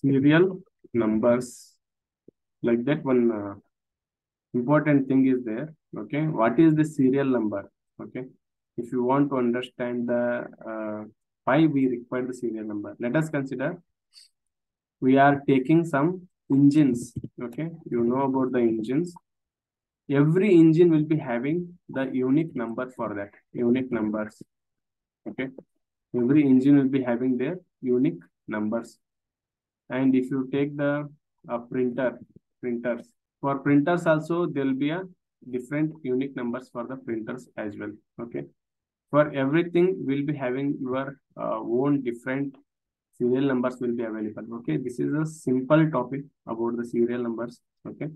serial numbers like that one uh, important thing is there okay? What is the serial number okay? If you want to understand the uh, why we require the serial number let us consider we are taking some engines okay? You know about the engines. Every engine will be having the unique number for that unique numbers okay? Every engine will be having their unique numbers and if you take the uh, printer printers for printers also there will be a different unique numbers for the printers as well okay? For everything we'll be having your uh, own different serial numbers will be available okay? This is a simple topic about the serial numbers okay?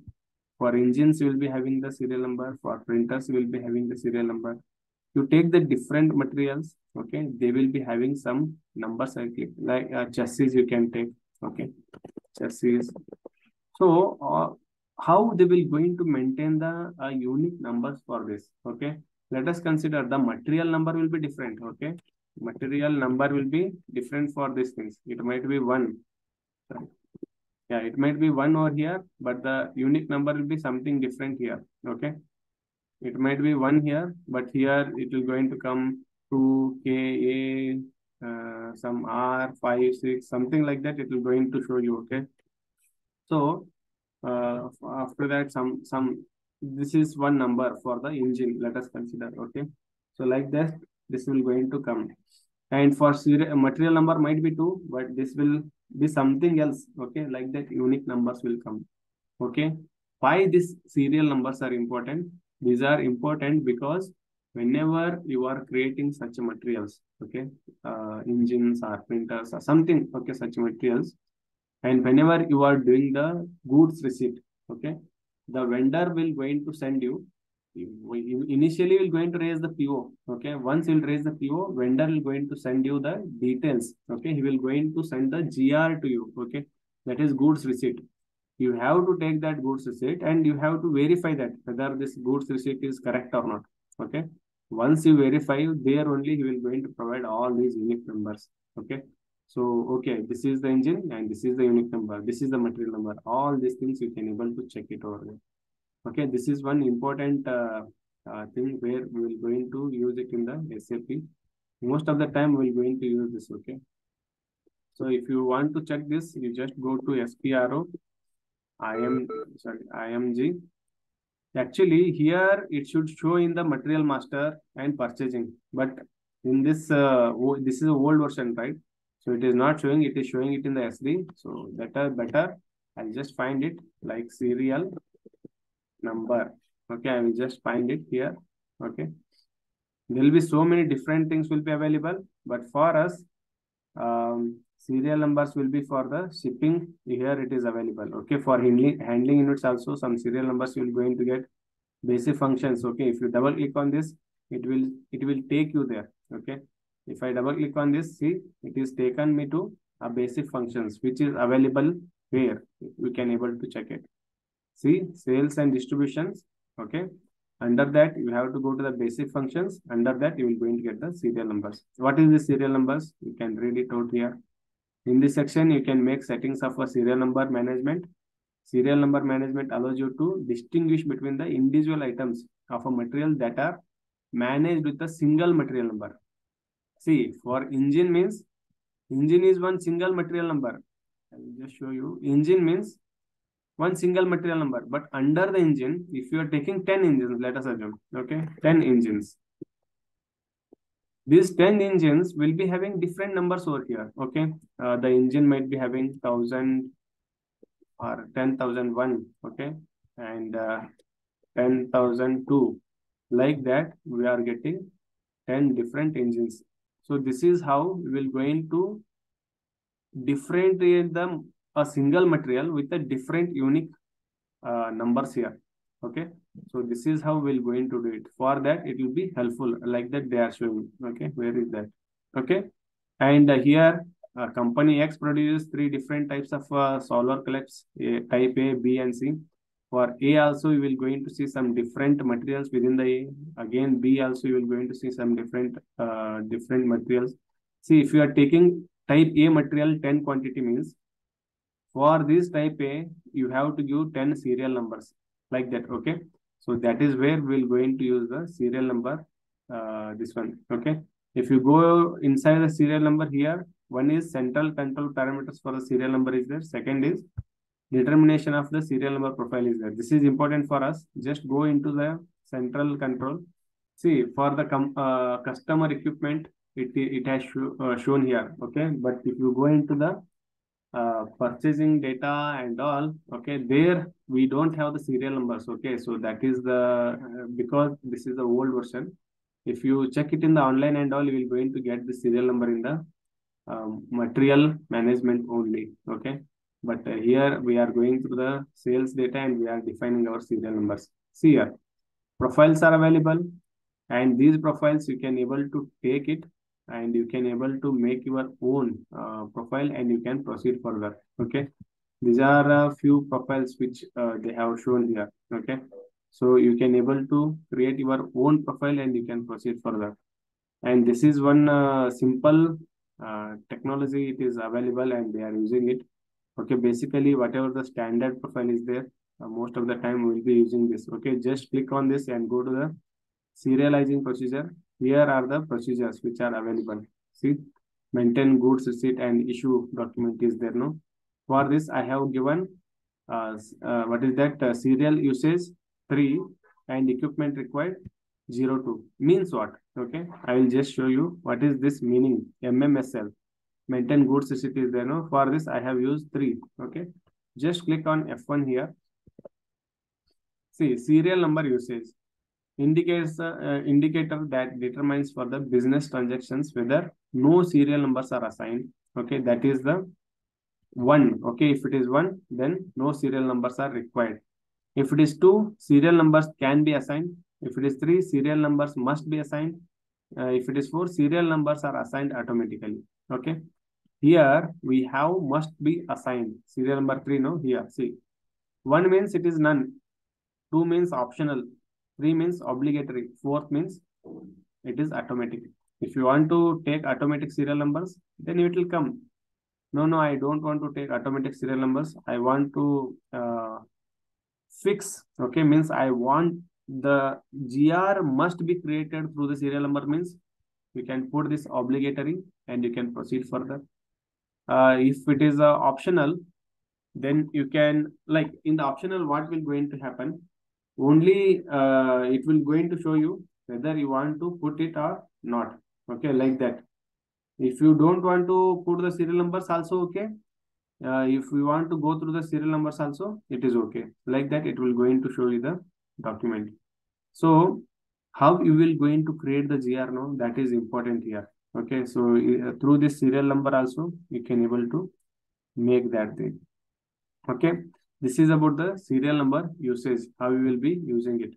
For engines you will be having the serial number. For printers you will be having the serial number. You take the different materials okay they will be having some numbers like uh, chassis you can take okay. Chassis so uh, how they will going to maintain the uh, unique numbers for this? Okay. Let us consider the material number will be different. Okay. Material number will be different for these things. It might be one. Sorry. yeah it might be one over here but the unique number will be something different here. Okay. It might be one here but here it will going to come 2 k a uh, some r 5 6 something like that it will going to show you okay? So uh, after that some some this is one number for the engine. Let us consider okay? So like this this will going to come. And for serial material number might be two but this will be something else okay? Like that unique numbers will come okay? Why these serial numbers are important? These are important because whenever you are creating such materials okay uh, engines or printers or something okay such materials and whenever you are doing the goods receipt okay the vendor will going to send you initially will going to raise the PO. Okay. Once he'll raise the PO, vendor will going to send you the details. Okay. He will going to send the GR to you. Okay. That is goods receipt. You have to take that goods receipt and you have to verify that whether this goods receipt is correct or not. Okay. Once you verify, there only he will going to provide all these unique numbers. Okay. So, okay, this is the engine and this is the unique number. This is the material number. All these things you can able to check it over there. Okay, this is one important uh, uh, thing where we will going to use it in the SAP. Most of the time we will going to use this, okay. So if you want to check this, you just go to SPRO, IM, sorry, IMG. Actually, here it should show in the material master and purchasing, but in this, uh, this is a old version, right? So it is not showing, it is showing it in the SD. So better, better. I'll just find it like serial number. Okay, I will just find it here. Okay. There will be so many different things will be available, but for us, um, serial numbers will be for the shipping. Here it is available. Okay, for handling handling units also some serial numbers you will going to get basic functions. Okay, if you double click on this, it will it will take you there. Okay, if I double click on this, see it is taken me to a basic functions which is available here we can able to check it. See, sales and distributions. Okay. Under that, you have to go to the basic functions. Under that, you will going to get the serial numbers. What is the serial numbers? You can read it out here. In this section, you can make settings of a serial number management. Serial number management allows you to distinguish between the individual items of a material that are managed with a single material number. See, for engine means, engine is one single material number. I will just show you. Engine means one single material number. But under the engine, if you are taking 10 engines, let us assume, okay, 10 engines. These 10 engines will be having different numbers over here, okay. Uh, the engine might be having 1000 or 10,001, okay, and uh, 10,002. Like that, we are getting 10 different engines. So this is how we will going to differentiate them a single material with a different unique uh, numbers here. Okay. So this is how we'll going to do it. For that, it will be helpful like that they are showing. Okay. Where is that? Okay. And uh, here, uh, company X produces three different types of uh, solar clips, a, type A, B, and C. For A also, you will going to see some different materials within the A. Again, B also, you will going to see some different uh, different materials. See, if you are taking type A material 10 quantity means For this type A, you have to give 10 serial numbers like that. Okay. So that is where we're going to use the serial number, uh, this one. Okay. If you go inside the serial number here, one is central control parameters for the serial number is there. Second is determination of the serial number profile is there. This is important for us. Just go into the central control. See, for the uh, customer equipment, it, it has sh uh, shown here. Okay. But if you go into the uh, purchasing data and all, okay, there we don't have the serial numbers. Okay. So that is the, uh, because this is the old version. If you check it in the online and all, you will going to get the serial number in the um, material management only. Okay. But uh, here we are going through the sales data and we are defining our serial numbers. See here, profiles are available and these profiles you can able to take it and you can able to make your own uh, profile and you can proceed further. Okay. These are a few profiles which uh, they have shown here. Okay. So you can able to create your own profile and you can proceed further. And this is one uh, simple uh, technology it is available and they are using it okay basically whatever the standard profile is there uh, most of the time we'll be using this okay just click on this and go to the serializing procedure here are the procedures which are available. See maintain goods receipt and issue document is there no? For this i have given uh, uh what is that? Uh, serial usage 3 and equipment required 0 2 means what? Okay i will just show you what is this meaning. Mmsl maintain goods receipt is there no? For this i have used 3 okay? Just click on f1 here. See serial number usage indicates uh, indicator that determines for the business transactions whether no serial numbers are assigned okay that is the one okay if it is one then no serial numbers are required if it is two serial numbers can be assigned if it is three, serial numbers must be assigned. Uh, if it is four, serial numbers are assigned automatically. Okay. Here we have must be assigned. Serial number three, no, here, see. One means it is none. Two means optional. Three means obligatory. Fourth means it is automatic. If you want to take automatic serial numbers, then it will come. No, no, I don't want to take automatic serial numbers. I want to uh, fix. Okay, means I want the GR must be created through the serial number means we can put this obligatory and you can proceed further. Uh, if it is uh, optional, then you can like in the optional what will going to happen only uh, it will going to show you whether you want to put it or not okay like that if you don't want to put the serial numbers also okay uh, if you want to go through the serial numbers also it is okay like that it will going to show you the document. So how you will going to create the GR now, that is important here. Okay, so uh, through this serial number also, you can able to make that thing. Okay, this is about the serial number usage, how you will be using it.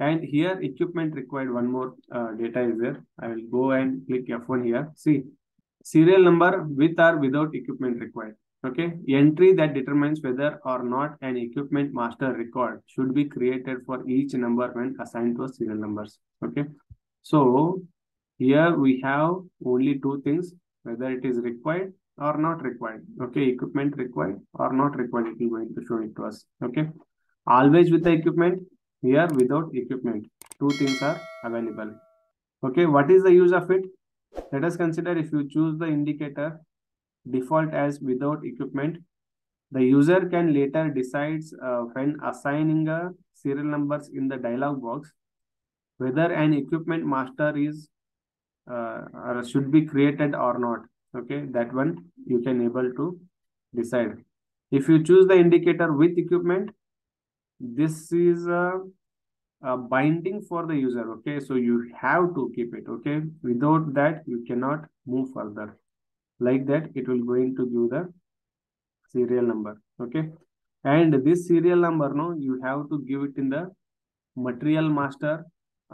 And here equipment required, one more uh, data is there. I will go and click F1 here. See, serial number with or without equipment required. Okay, entry that determines whether or not an equipment master record should be created for each number when assigned to serial numbers. Okay, so here we have only two things, whether it is required or not required. Okay, equipment required or not required, it going to show it to us. Okay, always with the equipment, here without equipment. Two things are available. Okay, what is the use of it? Let us consider if you choose the indicator default as without equipment. The user can later decides uh, when assigning a serial numbers in the dialog box whether an equipment master is uh, or should be created or not. Okay, that one you can able to decide. If you choose the indicator with equipment, this is a, a binding for the user. Okay, so you have to keep it. Okay, without that you cannot move further like that it will going to give the serial number okay and this serial number no you have to give it in the material master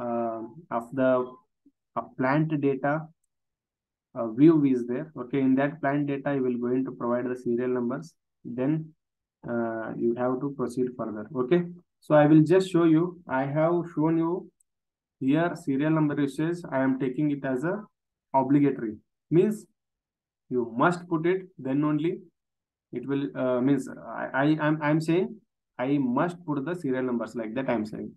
uh, of the plant data uh, view is there. Okay in that plant data you will going to provide the serial numbers. Then uh, you have to proceed further. Okay so i will just show you. I have shown you here serial number says i am taking it as a obligatory. Means you must put it then only it will uh, means I, I I'm I'm saying I must put the serial numbers like that I'm saying.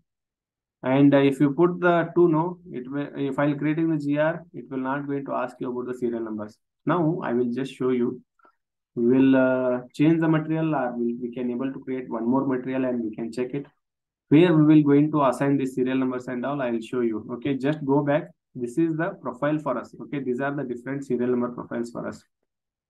And uh, if you put the two no, it will if I'll creating the GR, it will not going to ask you about the serial numbers. Now I will just show you. We will uh, change the material or we, we can able to create one more material and we can check it. Where we will going to assign the serial numbers and all, I will show you. Okay, just go back. This is the profile for us. Okay, these are the different serial number profiles for us.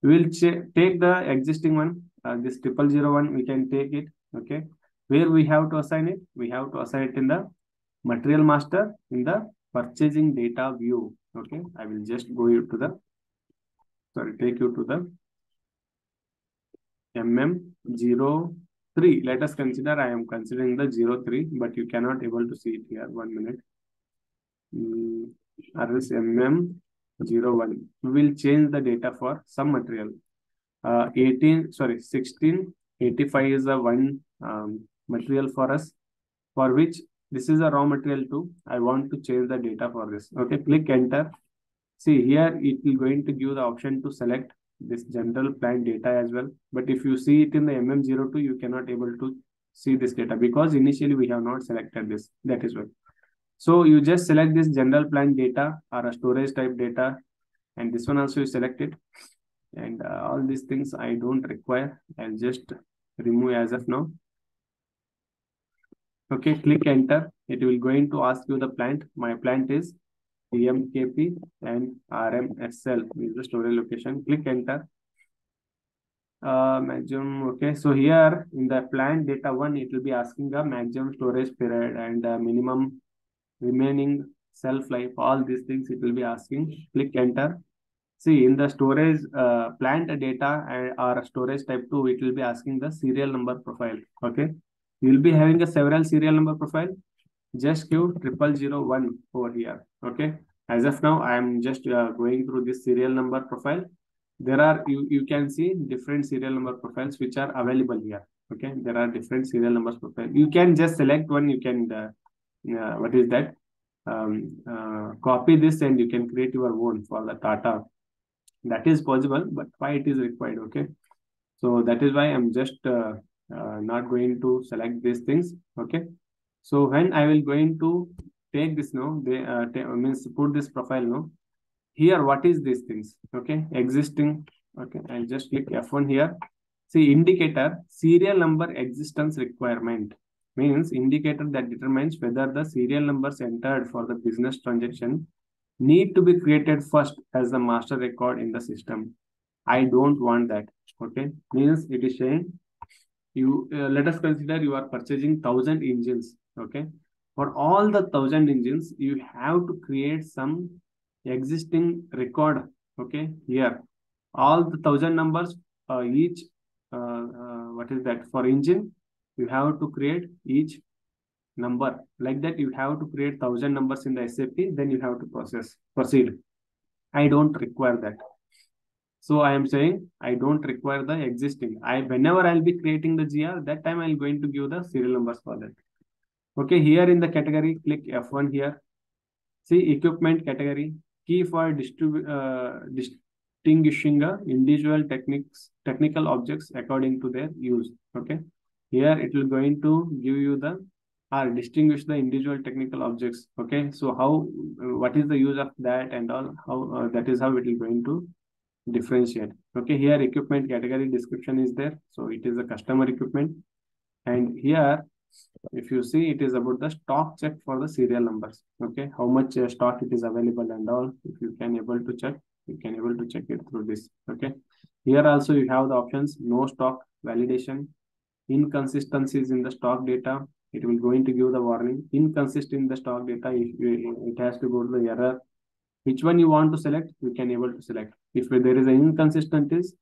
We will take the existing one, uh, this triple zero one, we can take it. Okay, where we have to assign it, we have to assign it in the material master in the purchasing data view. Okay, I will just go you to the, sorry, take you to the MM03. Let us consider, I am considering the 03, but you cannot able to see it here. One minute. Mm, else MM01. We will change the data for some material. Uh, 18, sorry, 1685 is the one um, material for us, for which this is a raw material too. I want to change the data for this. Okay, click enter. See here, it will going to give the option to select this general plant data as well. But if you see it in the MM02, you cannot able to see this data because initially we have not selected this. That is why. So you just select this general plant data or a storage type data. And this one also you select it. And uh, all these things I don't require. I'll just remove as of now. Okay, click enter. It will going to ask you the plant. My plant is PMKP and RMSL is the storage location. Click enter. Uh, maximum, okay. So here in the plant data one, it will be asking the maximum storage period and the minimum remaining shelf life. All these things it will be asking. Click enter. See in the storage uh, plant data and or storage type two, it will be asking the serial number profile. Okay. You will be having a several serial number profile. Just give triple zero one over here. Okay. As of now, I am just uh, going through this serial number profile. There are, you, you can see different serial number profiles which are available here. Okay. There are different serial numbers profile. You can just select one. You can, uh, uh, what is that? Um, uh, copy this and you can create your own for the Tata. That is possible, but why it is required? Okay. So that is why I'm just uh, not going to select these things okay? So when i will going to take this no they uh, means put this profile no here what is these things okay? Existing okay i'll just click f1 here. See indicator serial number existence requirement. Means indicator that determines whether the serial numbers entered for the business transaction need to be created first as the master record in the system. I don't want that okay? Means it is saying you uh, let us consider you are purchasing thousand engines okay? For all the thousand engines you have to create some existing record okay here. All the thousand numbers uh, each uh, uh, what is that for engine you have to create each number. Like that you have to create thousand numbers in the sap then you have to process proceed. I don't require that so I am saying I don't require the existing. I whenever I'll be creating the GR, that time I'm going to give the serial numbers for that. Okay, here in the category, click F1 here. See equipment category. Key for distrib uh, distinguishing uh, individual techniques, technical objects according to their use. Okay, here it will going to give you the or distinguish the individual technical objects. Okay, so how, what is the use of that and all? How uh, that is how it will going to differentiate. Okay here equipment category description is there. So it is a customer equipment. And here if you see it is about the stock check for the serial numbers. Okay how much uh, stock it is available and all. If you can able to check you can able to check it through this. Okay here also you have the options no stock validation inconsistencies in the stock data. It will going to give the warning. Inconsistent in the stock data if it has to go to the error which one you want to select you can able to select. If there is an inconsistencies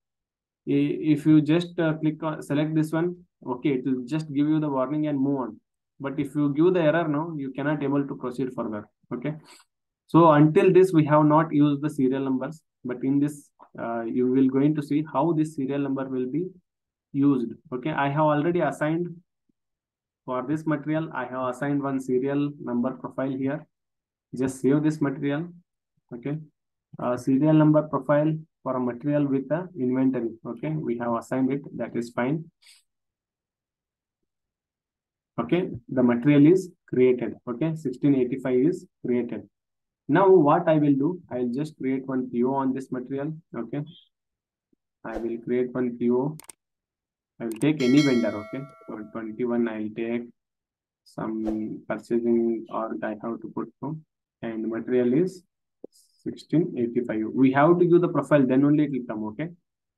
if you just uh, click on select this one okay it will just give you the warning and move on. But if you give the error now you cannot able to proceed further okay? So until this we have not used the serial numbers but in this uh, you will going to see how this serial number will be used okay? I have already assigned for this material i have assigned one serial number profile here. Just save this material okay uh, serial number profile for a material with the inventory. Okay, we have assigned it. That is fine. Okay, the material is created. Okay, 1685 is created. Now what I will do, I will just create one PO on this material. Okay, I will create one PO. I will take any vendor. Okay, so 21 I will take some purchasing or I have to put from and material is 1685. We have to give the profile, then only it will come. Okay,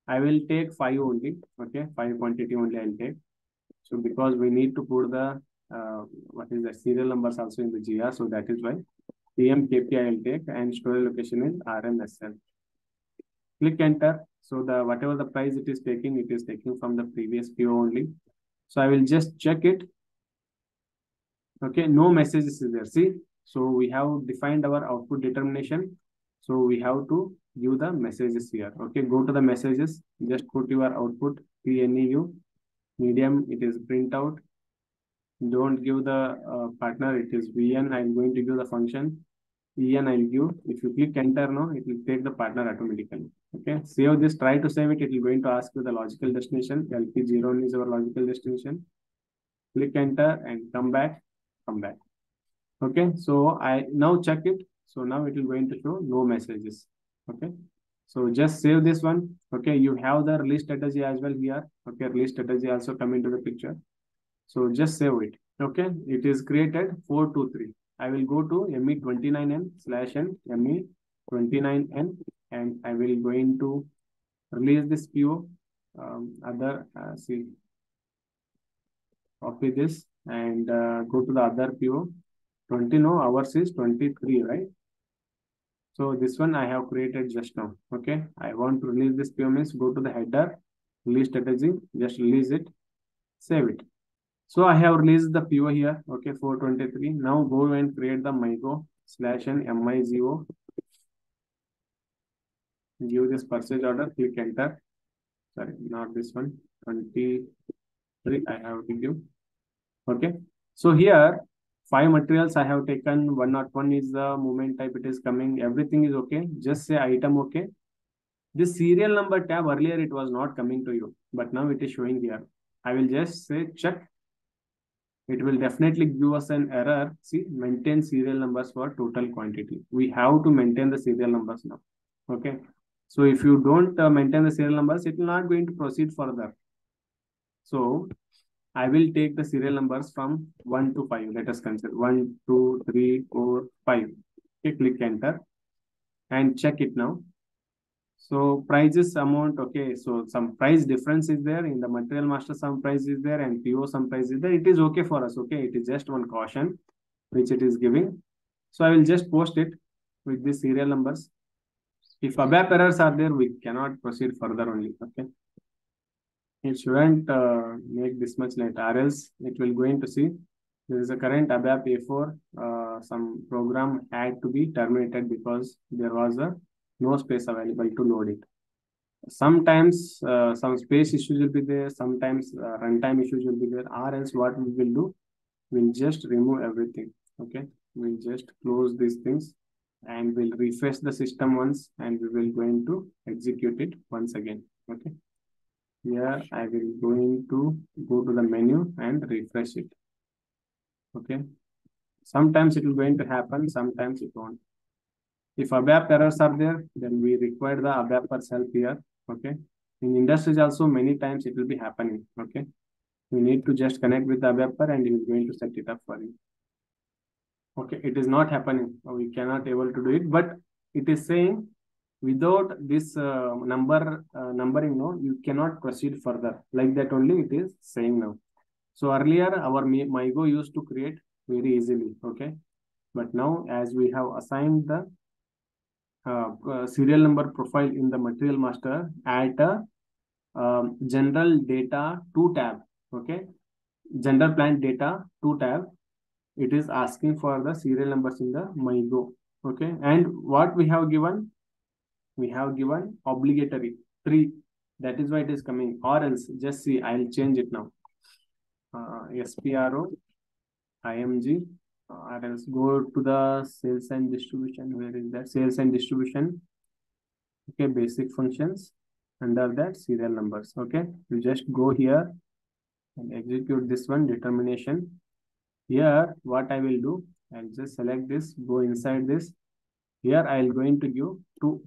I will take five only. Okay, five quantity only I will take. So because we need to put the uh, what is the serial numbers also in the GR, so that is why PMKP I will take and storage location is RMSL. Click enter. So the whatever the price it is taking, it is taking from the previous PO only. So I will just check it. Okay, no messages is there. See, so we have defined our output determination. So we have to give the messages here. Okay, go to the messages. Just put your output PNEU medium. It is print out. Don't give the uh, partner. It is VN. I'm going to give the function. EN I'll give. If you click enter now, it will take the partner automatically. Okay, save this. Try to save it. It will going to ask you the logical destination. LP01 is our logical destination. Click enter and come back. Come back. Okay, so I now check it. So now it will going to show no messages. Okay, so just save this one. Okay, you have the release strategy as well here. Okay, release strategy also come into the picture. So just save it. Okay, it is created 423. I will go to ME29N slash N, ME29N, and I will going to release this PO. Um, other, uh, see, copy this and uh, go to the other PO. 20, no, ours is 23, right? So this one I have created just now. Okay, I want to release this PO means go to the header, release strategy, just release it, save it. So I have released the PO here. Okay, 423. Now go and create the MIGO slash and MIGO. Give this purchase order, click enter. Sorry, not this one. 23 I have to give. Okay. So here five materials I have taken. One not one is the movement type. It is coming. Everything is okay. Just say item okay. This serial number tab earlier it was not coming to you, but now it is showing here. I will just say check it will definitely give us an error. See, maintain serial numbers for total quantity. We have to maintain the serial numbers now. Okay. So if you don't uh, maintain the serial numbers, it will not going to proceed further. So I will take the serial numbers from 1 to 5. Let us consider 1, 2, 3, 4, 5. Okay, click enter and check it now. So prices amount, okay. So some price difference is there in the material master, some price is there and PO some price is there. It is okay for us. Okay. It is just one caution which it is giving. So I will just post it with the serial numbers. If ABAP errors are there, we cannot proceed further only. Okay. It shouldn't uh, make this much late or else it will going to see there is a current ABAP A4. Uh, some program had to be terminated because there was a no space available to load it. Sometimes uh, some space issues will be there, sometimes uh, runtime issues will be there, or else what we will do, we'll just remove everything, okay? We'll just close these things and we'll refresh the system once and we will going to execute it once again, okay? Here I will going to go to the menu and refresh it, okay? Sometimes it will going to happen, sometimes it won't. If ABAP errors are there, then we require the ABAPer's help here. Okay. In industries also, many times it will be happening. Okay. We need to just connect with the ABAPer and he is going to set it up for you. Okay. It is not happening. We cannot able to do it, but it is saying without this uh, number uh, numbering, no, you cannot proceed further. Like that only it is saying now. So earlier our MIGO used to create very easily. Okay. But now as we have assigned the uh, uh, serial number profile in the material master at a um, general data 2 tab okay general plant data 2 tab it is asking for the serial numbers in the MIGO, okay and what we have given we have given obligatory 3 that is why it is coming. Or else just see i'll change it now. Uh, spro img or else go to the sales and distribution. Where is that? Sales and distribution. okay basic functions. Under that serial numbers. Okay you just go here and execute this one determination. Here what i will do i'll just select this go inside this. Here i'll going to give two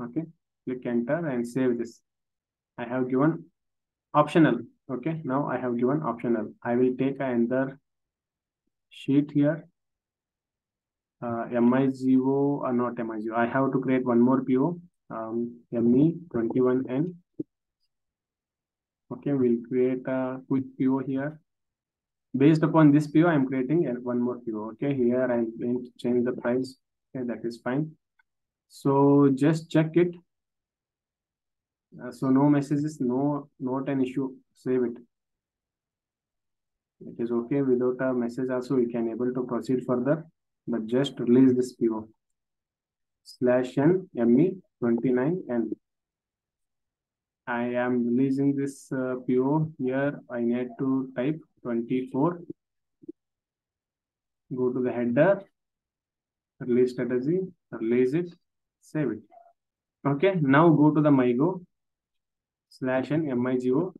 okay click enter and save this i have given optional okay now i have given optional i will take another sheet here uh, MIGO or not MIGO. I have to create one more PO, um, ME21N. Okay, we'll create a quick PO here. Based upon this PO, I'm creating one more PO. Okay, here I'm going to change the price. Okay, that is fine. So just check it. Uh, so no messages, no, not an issue. Save it. It is okay without a message also we can able to proceed further but just release this PO slash n me 29 n. I am releasing this uh, PO here. I need to type 24. Go to the header, release strategy, release it, save it. Okay, now go to the MIGO slash n MIGO.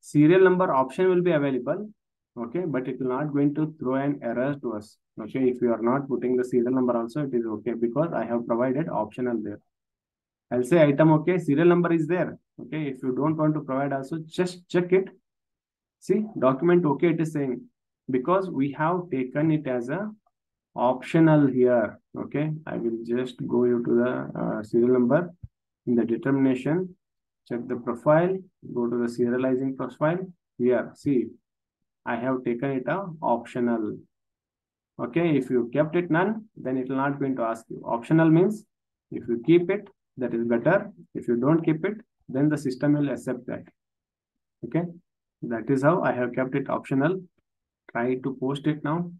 Serial number option will be available okay but it will not going to throw an error to us okay if you are not putting the serial number also it is okay because i have provided optional there i'll say item okay serial number is there okay if you don't want to provide also just check it see document okay it is saying because we have taken it as a optional here okay i will just go you to the uh, serial number in the determination check the profile go to the serializing profile here see I have taken it a optional. Okay, if you kept it none, then it will not going to ask you. Optional means if you keep it, that is better. If you don't keep it, then the system will accept that. Okay, that is how I have kept it optional. Try to post it now.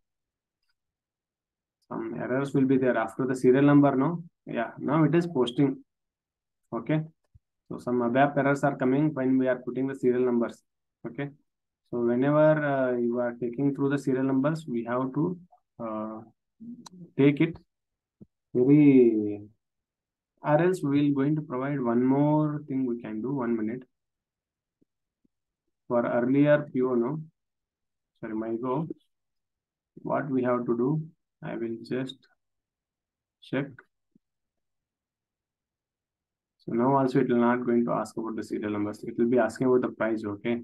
Some errors will be there after the serial number, no? Yeah, now it is posting. Okay, so some ABAP errors are coming when we are putting the serial numbers. Okay. So whenever uh, you are taking through the serial numbers, we have to uh, take it very, or else we will going to provide one more thing we can do, one minute. For earlier PO, no, sorry, MIGO, what we have to do, I will just check. So now also it will not going to ask about the serial numbers. It will be asking about the price, okay?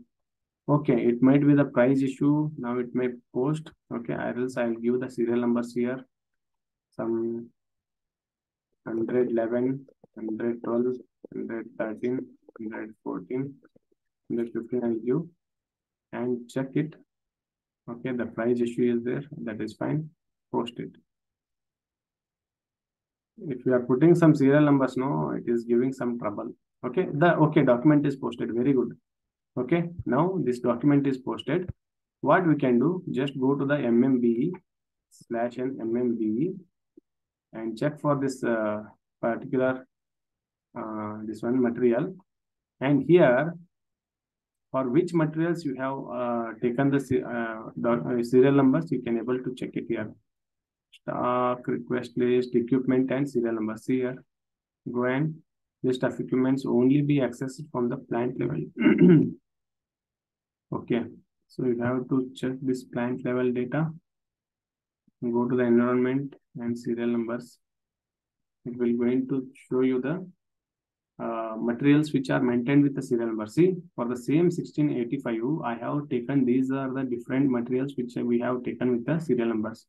Okay, it might be the price issue. Now it may post. Okay, or else I'll give the serial numbers here. Some 111, 112, 113, 114, 115 I'll give and check it. Okay, the price issue is there. That is fine. Post it. If you are putting some serial numbers, no, it is giving some trouble. Okay, the okay document is posted. Very good. Okay, now this document is posted. What we can do, just go to the MMBE slash and MMBE and check for this uh, particular, uh, this one material. And here, for which materials you have uh, taken the uh, uh, serial numbers, you can able to check it here. Stock, request list, equipment and serial number. See here, go and list of equipments only be accessed from the plant level. Okay, so you have to check this plant level data. Go to the environment and serial numbers. It will going to show you the uh, materials which are maintained with the serial number. See, for the same 1685, I have taken these are the different materials which we have taken with the serial numbers.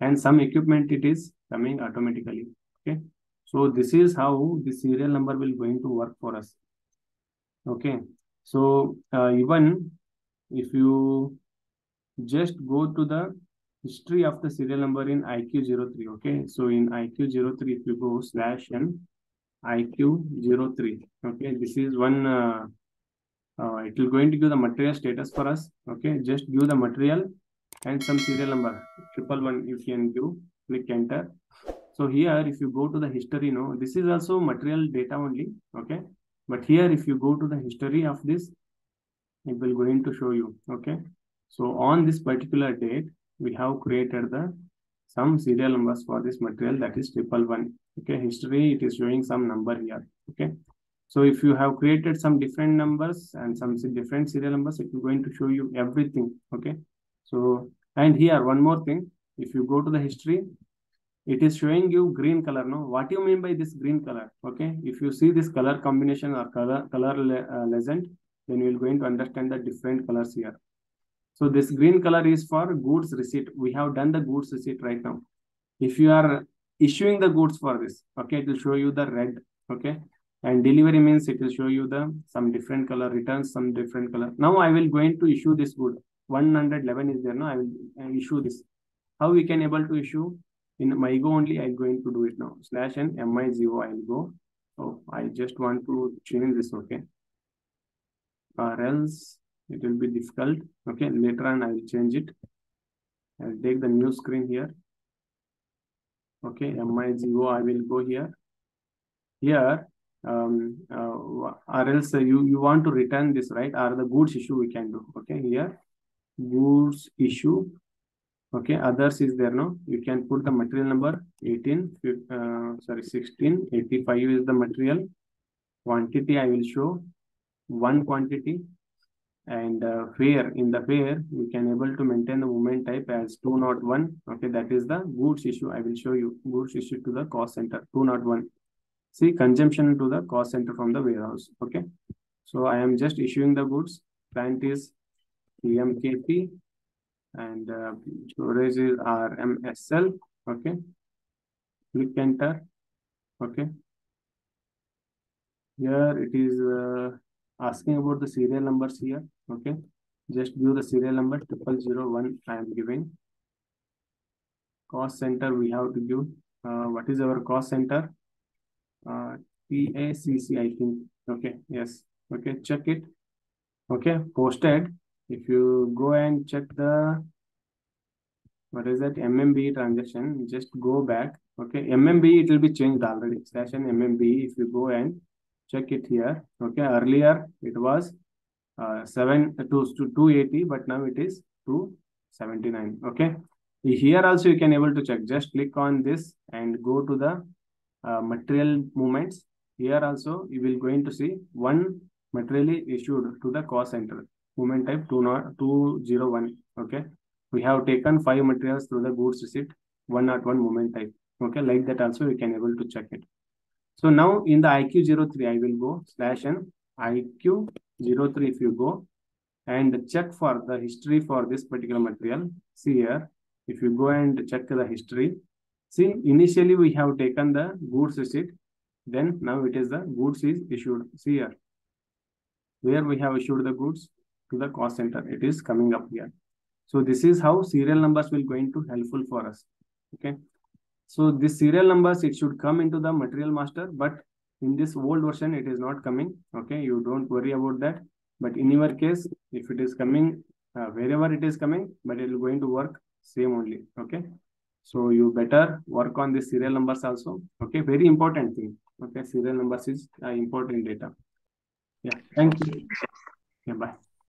And some equipment it is coming automatically. Okay. So this is how the serial number will going to work for us. Okay. So uh, even if you just go to the history of the serial number in IQ03, okay? So in IQ03, if you go slash n IQ03, okay? This is one, uh, uh, it will going to give the material status for us, okay? Just give the material and some serial number, triple one you can give, click enter. So here, if you go to the history, no, this is also material data only, okay? But here, if you go to the history of this, it will going to show you, okay? So on this particular date, we have created the some serial numbers for this material that is triple one. Okay, history, it is showing some number here. Okay. So if you have created some different numbers and some different serial numbers, it is going to show you everything. Okay. So, and here one more thing, if you go to the history, it is showing you green color. No, what do you mean by this green color? Okay. If you see this color combination or color, color le uh, legend, then you will going to understand the different colors here. So this green color is for goods receipt. We have done the goods receipt right now. If you are issuing the goods for this, okay, it will show you the red, okay. And delivery means it will show you the some different color, returns some different color. Now I will going to issue this good. 111 is there, no, I will issue this. How we can able to issue? In MIGO only, I'm going to do it now. Slash and MIGO, I'll go. Oh, I just want to change this, okay. Or else it will be difficult. Okay, later on I will change it. I'll take the new screen here. Okay, MIGO, I will go here. Here, um, uh, or else you, you want to return this, right? Or the goods issue we can do. Okay, here, goods issue. Okay, others is there, no? You can put the material number 18, uh, sorry, 16, 85 is the material. Quantity I will show one quantity and uh, in the fare we can able to maintain the movement type as 201 okay that is the goods issue i will show you goods issue to the cost center 201 see consumption to the cost center from the warehouse okay so i am just issuing the goods plant is pmkp and uh, is rmsl okay click enter okay here it is uh, asking about the serial numbers here. Okay. Just give the serial number triple zero one I am giving. Cost center we have to give. Uh, what is our cost center? Uh, PACC, I think. Okay. Yes. Okay. Check it. Okay. Posted. If you go and check the what is that MMB transaction, just go back. Okay. MMB, it will be changed already. And MMB. If you go and check it here. Okay, earlier it was uh, 7 to, to 280, but now it is 279. Okay, here also you can able to check. Just click on this and go to the uh, material movements. Here also you will going to see one materially issued to the cost center movement type 201. Okay, we have taken five materials through the goods receipt 101 movement type. Okay, like that also you can able to check it. So now in the IQ03, I will go slash n IQ03 if you go and check for the history for this particular material. See here, if you go and check the history, see initially we have taken the goods receipt, then now it is the goods is issued. See here, where we have issued the goods to the cost center, it is coming up here. So this is how serial numbers will going to helpful for us. Okay. So this serial numbers, it should come into the material master, but in this old version, it is not coming. Okay, you don't worry about that. But in your case, if it is coming, uh, wherever it is coming, but it is going to work same only. Okay. So you better work on the serial numbers also. Okay, very important thing. Okay, serial numbers is uh, important data. Yeah, thank you. Yeah, bye.